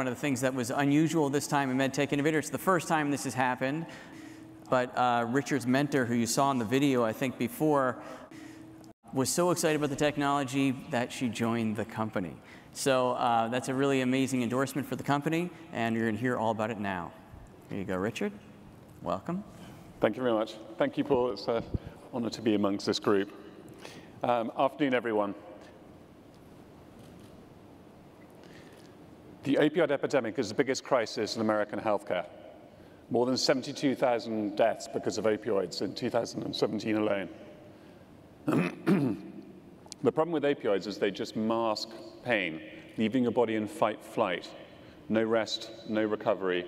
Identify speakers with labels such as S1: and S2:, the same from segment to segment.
S1: One of the things that was unusual this time in MedTech Innovator, it's the first time this has happened, but uh, Richard's mentor, who you saw in the video, I think before, was so excited about the technology that she joined the company. So uh, that's a really amazing endorsement for the company, and you're going to hear all about it now. Here you go, Richard. Welcome.
S2: Thank you very much. Thank you, Paul. It's an honor to be amongst this group. Um, afternoon, everyone. The opioid epidemic is the biggest crisis in American healthcare. More than 72,000 deaths because of opioids in 2017 alone. the problem with opioids is they just mask pain, leaving your body in fight flight. No rest, no recovery,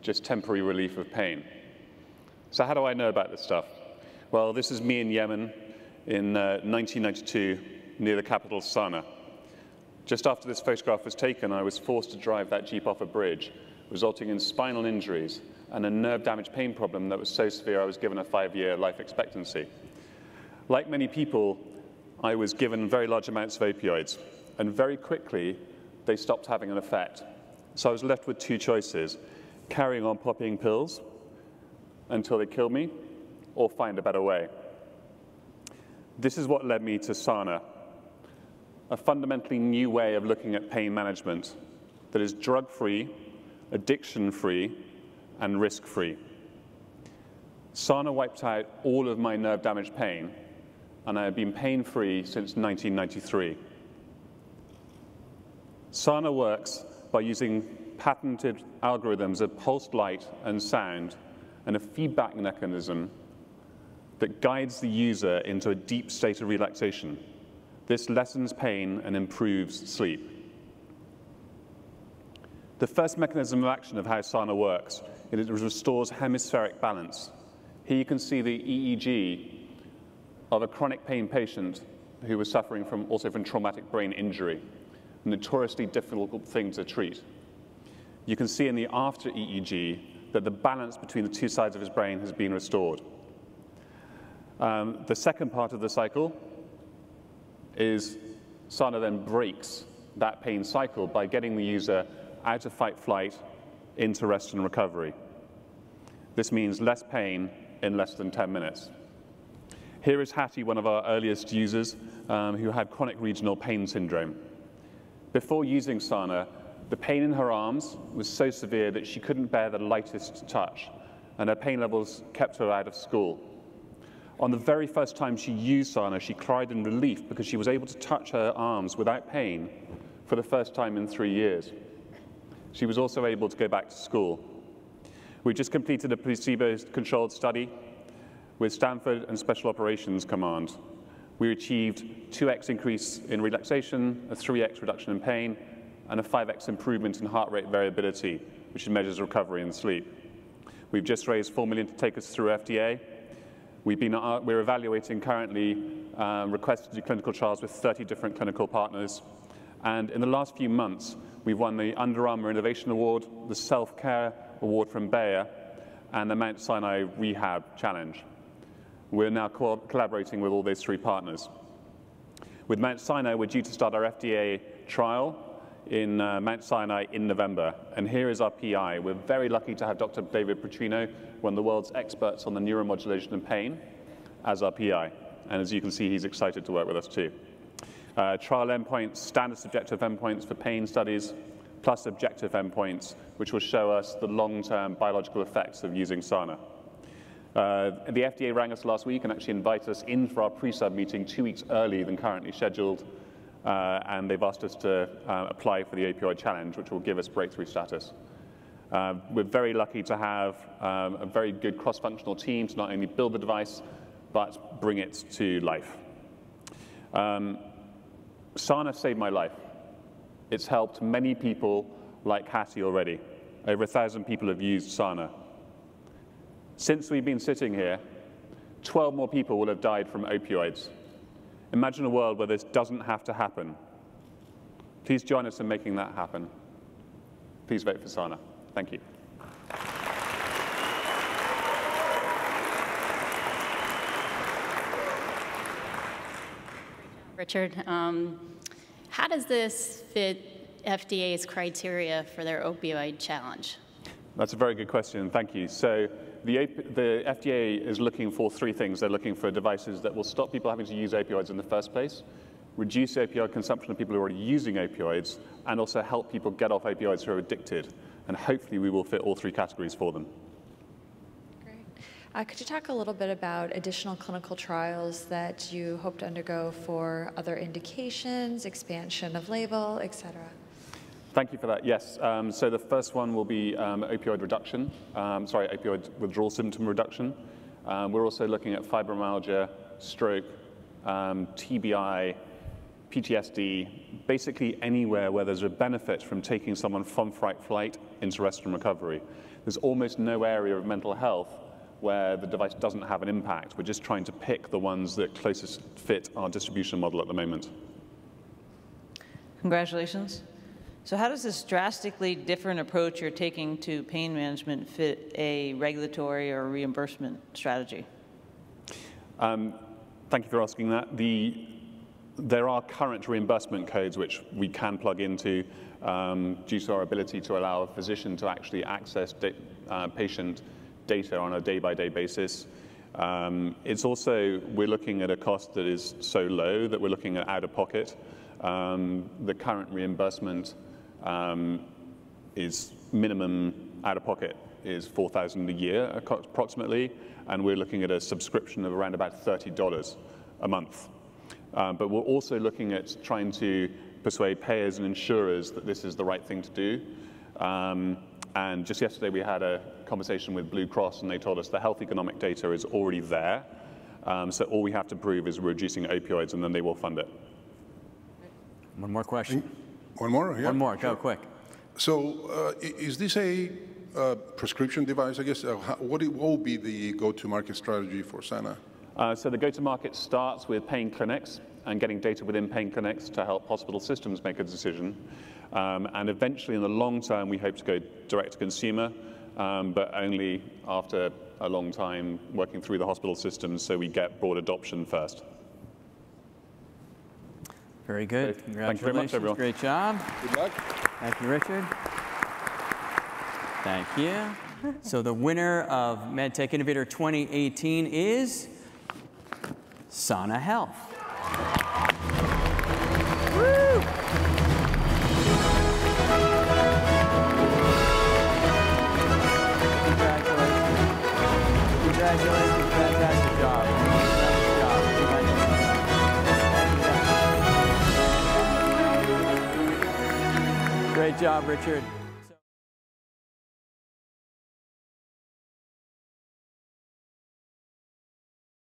S2: just temporary relief of pain. So, how do I know about this stuff? Well, this is me in Yemen in uh, 1992 near the capital, Sana'a. Just after this photograph was taken, I was forced to drive that Jeep off a bridge resulting in spinal injuries and a nerve damage pain problem that was so severe I was given a five year life expectancy. Like many people, I was given very large amounts of opioids, and very quickly they stopped having an effect. So I was left with two choices carrying on popping pills until they killed me, or find a better way. This is what led me to Sana, a fundamentally new way of looking at pain management that is drug free addiction-free, and risk-free. Sana wiped out all of my nerve damage pain, and I have been pain-free since 1993. Sana works by using patented algorithms of pulsed light and sound and a feedback mechanism that guides the user into a deep state of relaxation. This lessens pain and improves sleep. The first mechanism of action of how Sana works is it restores hemispheric balance. Here you can see the EEG of a chronic pain patient who was suffering from also from traumatic brain injury, a notoriously difficult thing to treat. You can see in the after EEG that the balance between the two sides of his brain has been restored. Um, the second part of the cycle is Sana then breaks that pain cycle by getting the user out of fight flight into rest and recovery. This means less pain in less than 10 minutes. Here is Hattie, one of our earliest users, um, who had chronic regional pain syndrome. Before using Sana, the pain in her arms was so severe that she couldn't bear the lightest touch, and her pain levels kept her out of school. On the very first time she used Sana, she cried in relief because she was able to touch her arms without pain for the first time in three years. She was also able to go back to school. We just completed a placebo-controlled study with Stanford and Special Operations Command. We achieved 2x increase in relaxation, a 3x reduction in pain, and a 5x improvement in heart rate variability, which measures recovery and sleep. We've just raised 4 million to take us through FDA. We've been, uh, we're evaluating currently um, requests to do clinical trials with 30 different clinical partners. And in the last few months, We've won the Under Armour Innovation Award, the Self Care Award from Bayer, and the Mount Sinai Rehab Challenge. We're now co collaborating with all those three partners. With Mount Sinai, we're due to start our FDA trial in uh, Mount Sinai in November. And here is our PI. We're very lucky to have Dr. David Putrino, one of the world's experts on the neuromodulation and pain, as our PI. And as you can see, he's excited to work with us too uh, trial endpoints, standard subjective endpoints for pain studies, plus objective endpoints, which will show us the long-term biological effects of using SANA. Uh, the FDA rang us last week and actually invited us in for our pre-sub meeting two weeks early than currently scheduled, uh, and they've asked us to uh, apply for the API challenge, which will give us breakthrough status. Uh, we're very lucky to have um, a very good cross-functional team to not only build the device, but bring it to life. Um, Sana saved my life. It's helped many people like Hattie already. Over a thousand people have used Sana. Since we've been sitting here, 12 more people will have died from opioids. Imagine a world where this doesn't have to happen. Please join us in making that happen. Please vote for Sana. Thank you.
S3: Richard. Um, how does this fit FDA's criteria for their opioid challenge?
S2: That's a very good question. Thank you. So the, the, FDA is looking for three things. They're looking for devices that will stop people having to use opioids in the first place, reduce opioid consumption of people who are already using opioids, and also help people get off opioids who are addicted. And hopefully we will fit all three categories for them.
S4: Great. Uh, could you talk a little bit about additional clinical trials that you hope to undergo for other indications, expansion of label, et cetera?
S2: Thank you for that. Yes. Um, so the first one will be um, opioid reduction, um, sorry, opioid withdrawal symptom reduction. Um, we're also looking at fibromyalgia, stroke, um, TBI, PTSD, basically anywhere where there's a benefit from taking someone from fright flight into rest and recovery. There's almost no area of mental health where the device doesn't have an impact. We're just trying to pick the ones that closest fit our distribution model at the moment.
S5: Congratulations. So how does this drastically different approach you're taking to pain management fit a regulatory or reimbursement strategy?
S2: Um, thank you for asking that. The, there are current reimbursement codes which we can plug into um, due to our ability to allow a physician to actually access uh, patient data on a day-by-day -day basis. Um, it's also, we're looking at a cost that is so low that we're looking at out-of-pocket. Um, the current reimbursement um, is minimum out of pocket is 4,000 a year approximately, and we're looking at a subscription of around about $30 a month. Um, but we're also looking at trying to persuade payers and insurers that this is the right thing to do. Um, and just yesterday we had a conversation with Blue Cross and they told us the health economic data is already there. Um, so all we have to prove is reducing opioids and then they will fund it.
S1: One more question.
S6: One more? Yeah.
S1: One more, go quick.
S6: So, uh, is this a uh, prescription device? I guess, uh, what, will be the go-to-market strategy for Sana?
S2: Uh, so the go-to-market starts with pain clinics and getting data within pain clinics to help hospital systems make a decision. Um, and eventually, in the long term, we hope to go direct to consumer, um, but only after a long time working through the hospital systems so we get broad adoption first.
S1: Very good. Congratulations.
S2: Thank you very much, everyone.
S1: Great job.
S6: Good luck.
S1: Thank you, Richard. Thank you. so the winner of MedTech Innovator 2018 is Sana Health. Congratulations. Congratulations. Great job, Richard.